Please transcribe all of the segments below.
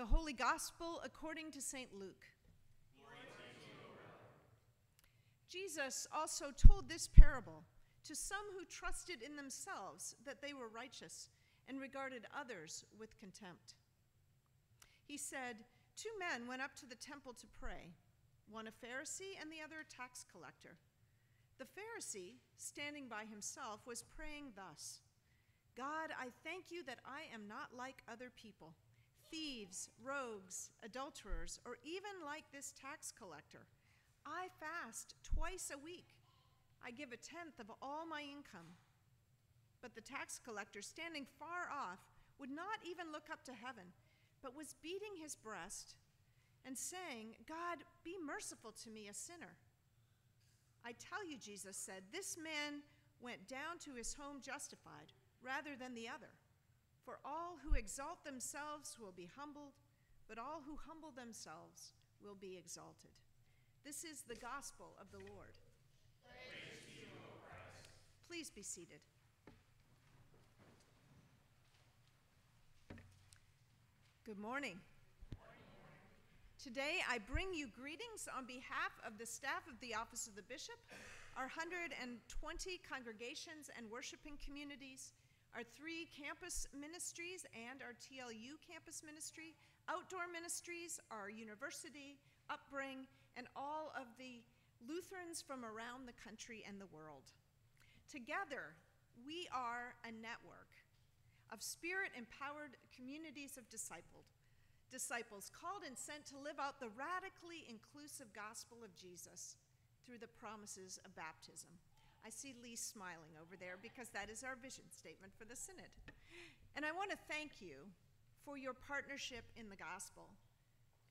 The Holy Gospel according to St. Luke. Jesus also told this parable to some who trusted in themselves that they were righteous and regarded others with contempt. He said, Two men went up to the temple to pray, one a Pharisee and the other a tax collector. The Pharisee, standing by himself, was praying thus God, I thank you that I am not like other people thieves, rogues, adulterers, or even like this tax collector. I fast twice a week. I give a tenth of all my income. But the tax collector, standing far off, would not even look up to heaven, but was beating his breast and saying, God, be merciful to me, a sinner. I tell you, Jesus said, this man went down to his home justified rather than the other. For all who exalt themselves will be humbled, but all who humble themselves will be exalted. This is the gospel of the Lord. You, Please be seated. Good morning. Today I bring you greetings on behalf of the staff of the Office of the Bishop, our 120 congregations and worshiping communities, our three campus ministries and our TLU campus ministry, outdoor ministries, our university, upbring, and all of the Lutherans from around the country and the world. Together, we are a network of spirit empowered communities of discipled, disciples called and sent to live out the radically inclusive gospel of Jesus through the promises of baptism. I see Lee smiling over there because that is our vision statement for the Synod. And I want to thank you for your partnership in the gospel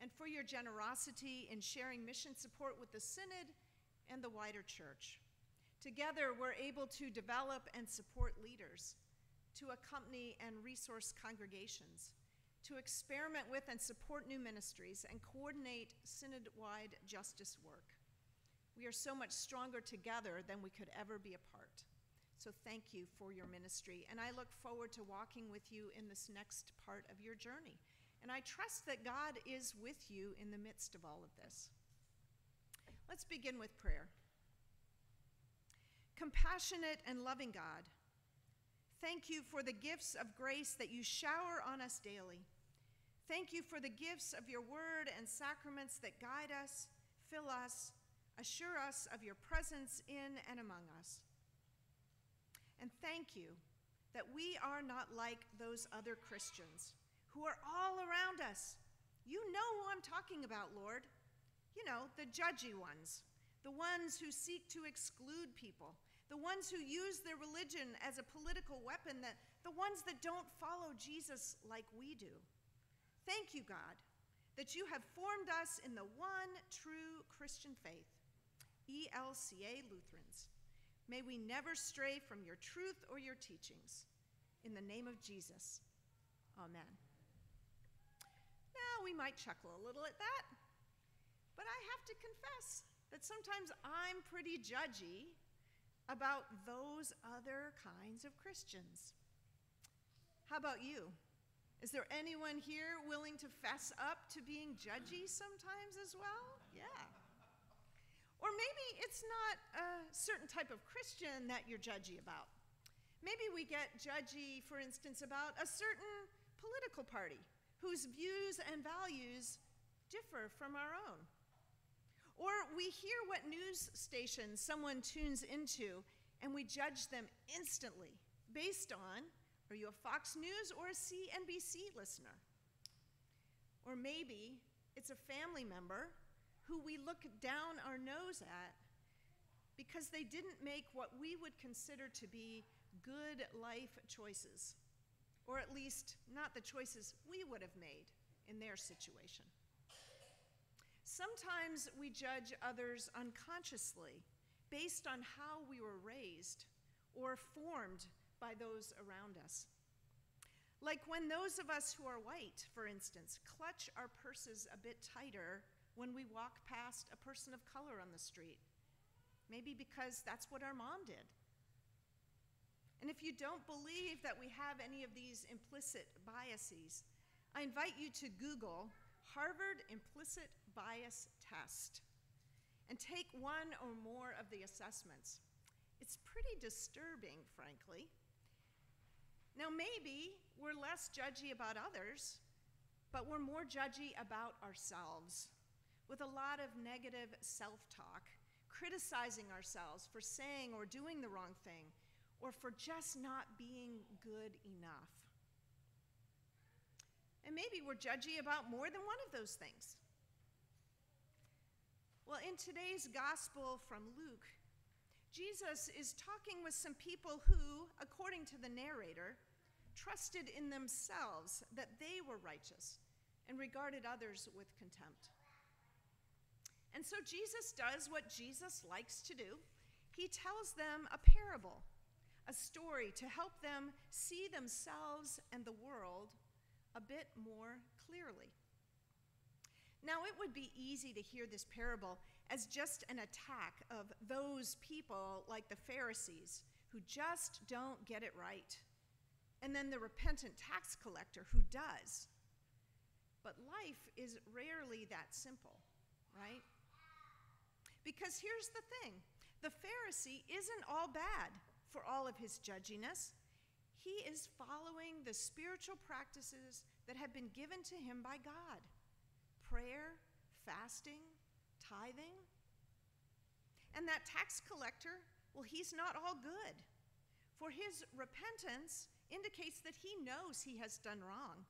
and for your generosity in sharing mission support with the Synod and the wider church. Together, we're able to develop and support leaders, to accompany and resource congregations, to experiment with and support new ministries, and coordinate synod wide justice work. We are so much stronger together than we could ever be apart. So thank you for your ministry, and I look forward to walking with you in this next part of your journey. And I trust that God is with you in the midst of all of this. Let's begin with prayer. Compassionate and loving God, thank you for the gifts of grace that you shower on us daily. Thank you for the gifts of your word and sacraments that guide us, fill us, Assure us of your presence in and among us. And thank you that we are not like those other Christians who are all around us. You know who I'm talking about, Lord. You know, the judgy ones, the ones who seek to exclude people, the ones who use their religion as a political weapon, that, the ones that don't follow Jesus like we do. Thank you, God, that you have formed us in the one true Christian faith ELCA Lutherans. May we never stray from your truth or your teachings. In the name of Jesus, amen. Now, we might chuckle a little at that, but I have to confess that sometimes I'm pretty judgy about those other kinds of Christians. How about you? Is there anyone here willing to fess up to being judgy sometimes as well? Yeah. Or maybe it's not a certain type of Christian that you're judgy about. Maybe we get judgy, for instance, about a certain political party whose views and values differ from our own. Or we hear what news station someone tunes into and we judge them instantly based on are you a Fox News or a CNBC listener? Or maybe it's a family member who we look down our nose at because they didn't make what we would consider to be good life choices, or at least not the choices we would have made in their situation. Sometimes we judge others unconsciously based on how we were raised or formed by those around us. Like when those of us who are white, for instance, clutch our purses a bit tighter when we walk past a person of color on the street. Maybe because that's what our mom did. And if you don't believe that we have any of these implicit biases, I invite you to Google Harvard Implicit Bias Test and take one or more of the assessments. It's pretty disturbing, frankly. Now, maybe we're less judgy about others, but we're more judgy about ourselves, with a lot of negative self talk, criticizing ourselves for saying or doing the wrong thing, or for just not being good enough. And maybe we're judgy about more than one of those things. Well, in today's gospel from Luke, Jesus is talking with some people who, according to the narrator, trusted in themselves that they were righteous and regarded others with contempt. And so Jesus does what Jesus likes to do he tells them a parable, a story to help them see themselves and the world a bit more clearly. Now, it would be easy to hear this parable as just an attack of those people like the Pharisees who just don't get it right, and then the repentant tax collector who does. But life is rarely that simple, right? Because here's the thing the Pharisee isn't all bad for all of his judginess. He is following the spiritual practices that have been given to him by God prayer, fasting, tithing. And that tax collector, well, he's not all good. For his repentance indicates that he knows he has done wrong.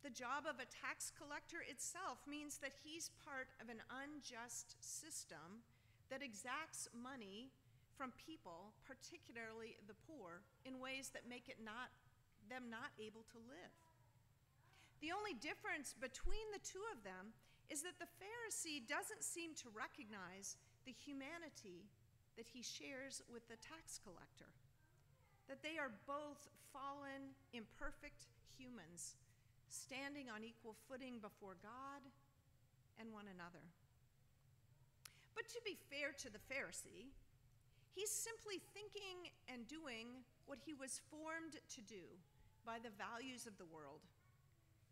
The job of a tax collector itself means that he's part of an unjust system that exacts money from people, particularly the poor, in ways that make it not them not able to live. The only difference between the two of them is that the Pharisee doesn't seem to recognize the humanity that he shares with the tax collector. That they are both fallen, imperfect humans, standing on equal footing before God and one another. But to be fair to the Pharisee, he's simply thinking and doing what he was formed to do by the values of the world,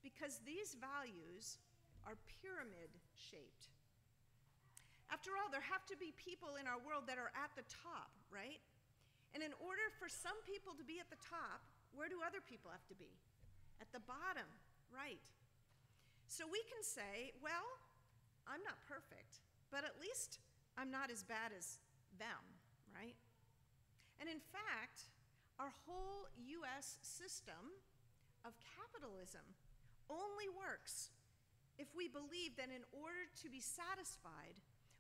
because these values are pyramid shaped. After all, there have to be people in our world that are at the top, right? And in order for some people to be at the top, where do other people have to be? At the bottom, right? So we can say, well, I'm not perfect but at least I'm not as bad as them, right? And in fact, our whole US system of capitalism only works if we believe that in order to be satisfied,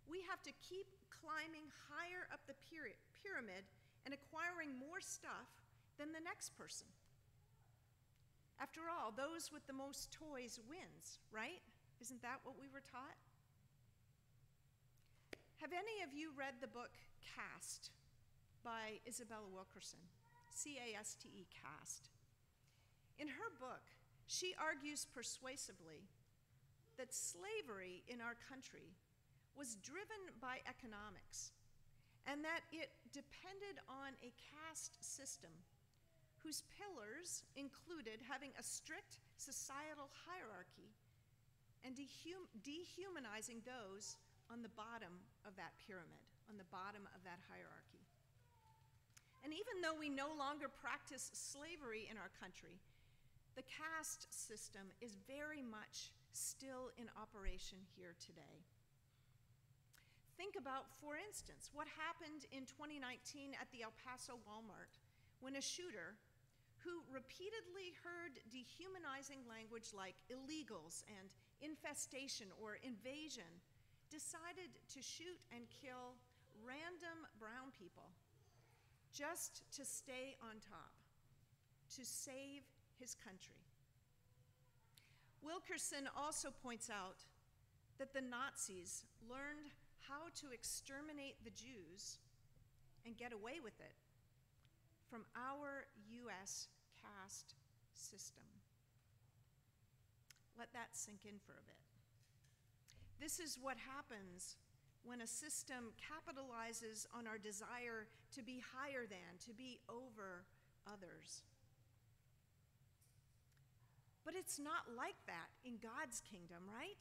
we have to keep climbing higher up the pyramid and acquiring more stuff than the next person. After all, those with the most toys wins, right? Isn't that what we were taught? Have any of you read the book Caste by Isabella Wilkerson? C A S T E, Caste. In her book, she argues persuasively that slavery in our country was driven by economics and that it depended on a caste system whose pillars included having a strict societal hierarchy and dehum- dehumanizing those on the bottom of that pyramid, on the bottom of that hierarchy. And even though we no longer practice slavery in our country, the caste system is very much still in operation here today. Think about, for instance, what happened in 2019 at the El Paso Walmart when a shooter who repeatedly heard dehumanizing language like illegals and infestation or invasion decided to shoot and kill random brown people just to stay on top, to save his country. Wilkerson also points out that the Nazis learned how to exterminate the Jews and get away with it from our U.S. caste system. Let that sink in for a bit. This is what happens when a system capitalizes on our desire to be higher than, to be over others. But it's not like that in God's kingdom, right?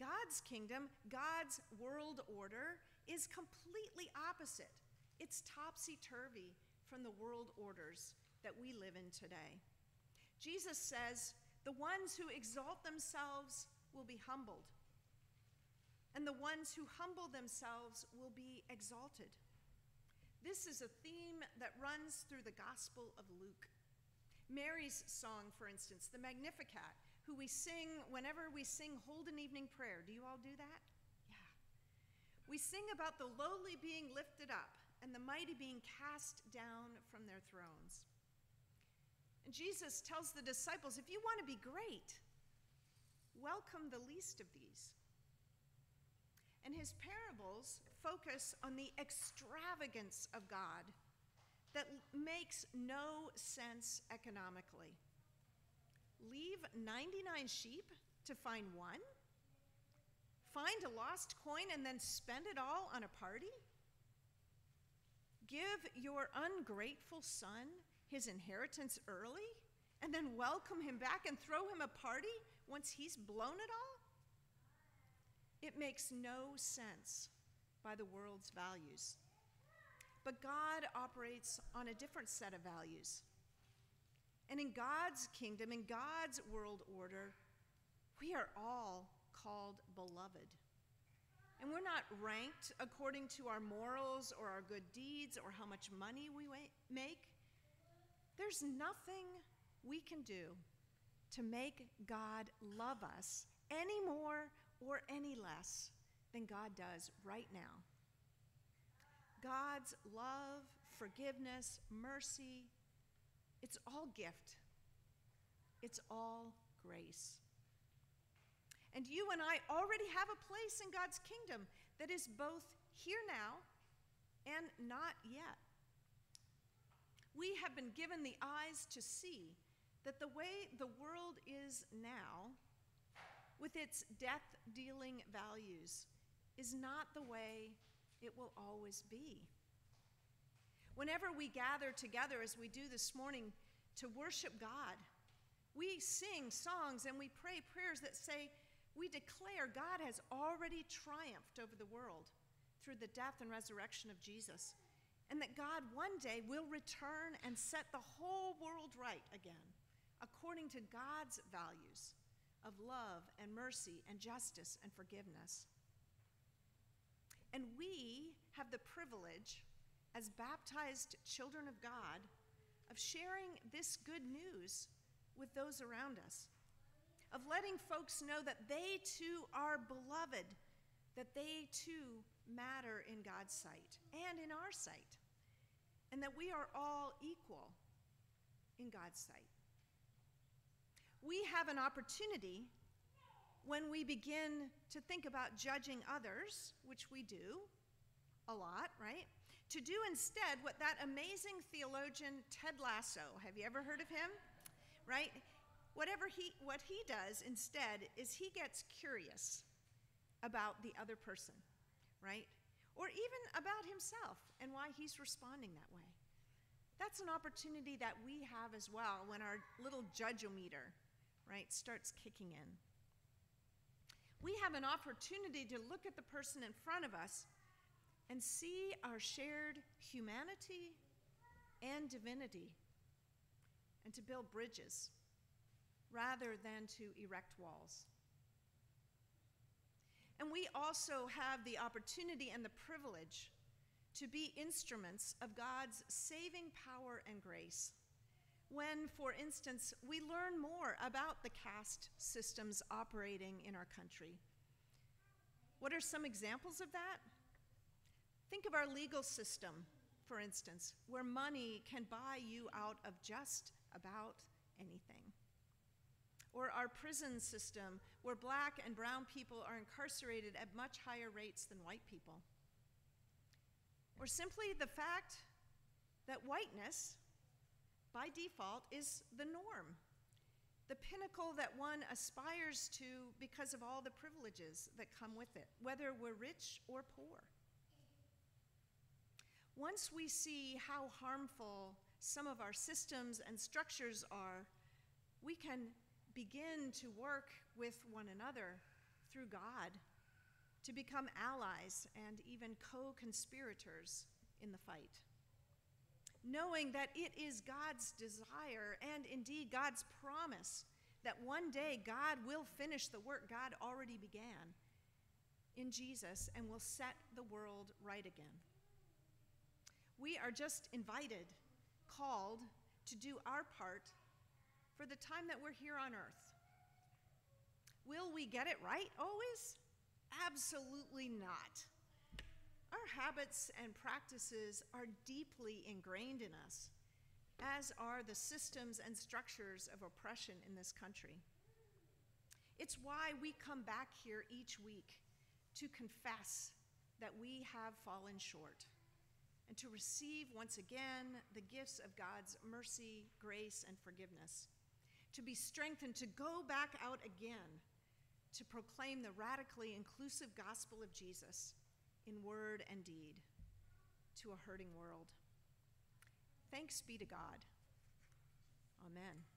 God's kingdom, God's world order, is completely opposite. It's topsy turvy from the world orders that we live in today. Jesus says, The ones who exalt themselves will be humbled, and the ones who humble themselves will be exalted. This is a theme that runs through the Gospel of Luke. Mary's song, for instance, the Magnificat, who we sing whenever we sing Holden Evening Prayer. Do you all do that? Yeah. We sing about the lowly being lifted up and the mighty being cast down from their thrones. And Jesus tells the disciples if you want to be great, welcome the least of these. And his parables focus on the extravagance of God that makes no sense economically. Leave 99 sheep to find one? Find a lost coin and then spend it all on a party? Give your ungrateful son his inheritance early and then welcome him back and throw him a party once he's blown it all? It makes no sense by the world's values. But God operates on a different set of values. And in God's kingdom, in God's world order, we are all called beloved. And we're not ranked according to our morals or our good deeds or how much money we make. There's nothing we can do to make God love us any more or any less than God does right now. God's love, forgiveness, mercy, it's all gift. It's all grace. And you and I already have a place in God's kingdom that is both here now and not yet. We have been given the eyes to see that the way the world is now, with its death dealing values, is not the way it will always be. Whenever we gather together, as we do this morning, to worship God, we sing songs and we pray prayers that say, we declare God has already triumphed over the world through the death and resurrection of Jesus, and that God one day will return and set the whole world right again, according to God's values of love and mercy and justice and forgiveness. And we have the privilege, as baptized children of God, of sharing this good news with those around us, of letting folks know that they too are beloved, that they too matter in God's sight and in our sight, and that we are all equal in God's sight. We have an opportunity when we begin to think about judging others, which we do a lot, right? To do instead what that amazing theologian Ted Lasso, have you ever heard of him? Right? Whatever he what he does instead is he gets curious about the other person, right? Or even about himself and why he's responding that way. That's an opportunity that we have as well when our little judgeometer, right, starts kicking in we have an opportunity to look at the person in front of us and see our shared humanity and divinity and to build bridges rather than to erect walls. And we also have the opportunity and the privilege to be instruments of God's saving power and grace when, for instance, we learn more about the caste systems operating in our country. What are some examples of that? Think of our legal system, for instance, where money can buy you out of just about anything. Or our prison system, where black and brown people are incarcerated at much higher rates than white people. Or simply the fact that whiteness by default, is the norm, the pinnacle that one aspires to because of all the privileges that come with it, whether we're rich or poor. Once we see how harmful some of our systems and structures are, we can begin to work with one another through God to become allies and even co conspirators in the fight. Knowing that it is God's desire and indeed God's promise that one day God will finish the work God already began in Jesus and will set the world right again. We are just invited, called to do our part for the time that we're here on earth. Will we get it right always? Absolutely not. Our habits and practices are deeply ingrained in us, as are the systems and structures of oppression in this country. It's why we come back here each week to confess that we have fallen short and to receive once again the gifts of God's mercy, grace, and forgiveness, to be strengthened to go back out again to proclaim the radically inclusive gospel of Jesus in word and deed to a hurting world. Thanks be to God. Amen.